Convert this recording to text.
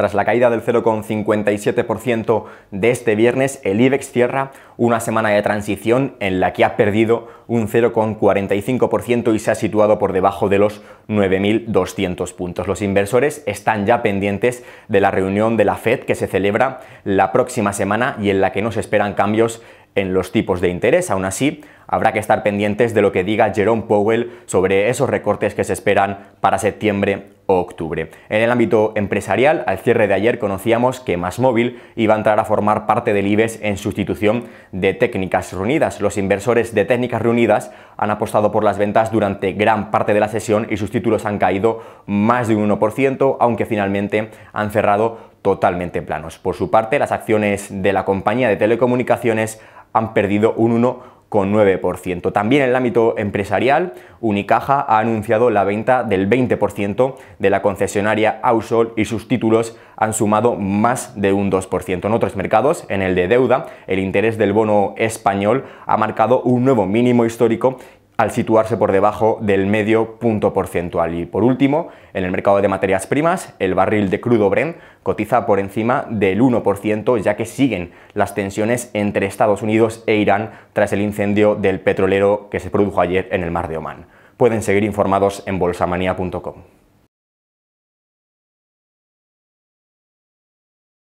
Tras la caída del 0,57% de este viernes, el IBEX cierra una semana de transición en la que ha perdido un 0,45% y se ha situado por debajo de los 9.200 puntos. Los inversores están ya pendientes de la reunión de la Fed que se celebra la próxima semana y en la que no se esperan cambios en los tipos de interés. Aún así, habrá que estar pendientes de lo que diga Jerome Powell sobre esos recortes que se esperan para septiembre En el ámbito empresarial, al cierre de ayer conocíamos que Masmóvil iba a entrar a formar parte del IBEX en sustitución de Técnicas Reunidas. Los inversores de Técnicas Reunidas han apostado por las ventas durante gran parte de la sesión y sus títulos han caído más de un 1%, aunque finalmente han cerrado totalmente planos. Por su parte, las acciones de la compañía de telecomunicaciones han perdido un 1,9%. También en el ámbito empresarial, Unicaja ha anunciado la venta del 20% de la concesionaria Ausol y sus títulos han sumado más de un 2%. En otros mercados, en el de deuda, el interés del bono español ha marcado un nuevo mínimo histórico al situarse por debajo del medio punto porcentual. Y por último, en el mercado de materias primas, el barril de crudo Brent cotiza por encima del 1%, ya que siguen las tensiones entre Estados Unidos e Irán tras el incendio del petrolero que se produjo ayer en el mar de Omán. Pueden seguir informados en bolsamanía.com.